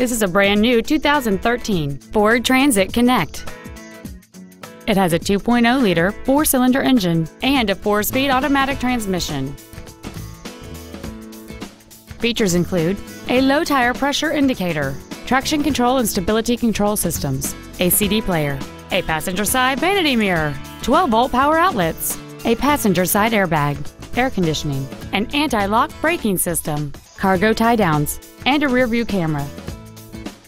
This is a brand new 2013 Ford Transit Connect. It has a 2.0-liter four-cylinder engine and a four-speed automatic transmission. Features include a low tire pressure indicator, traction control and stability control systems, a CD player, a passenger side vanity mirror, 12-volt power outlets, a passenger side airbag, air conditioning, an anti-lock braking system, cargo tie-downs, and a rear-view camera.